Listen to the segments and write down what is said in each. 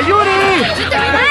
Mayuri!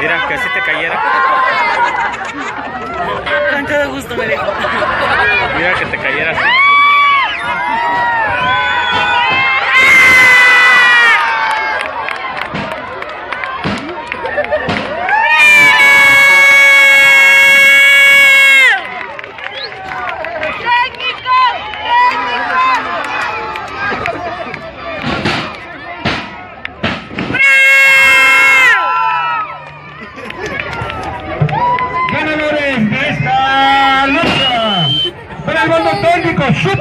Mira, casi te cayera. Mira que te cayera así. Jesús.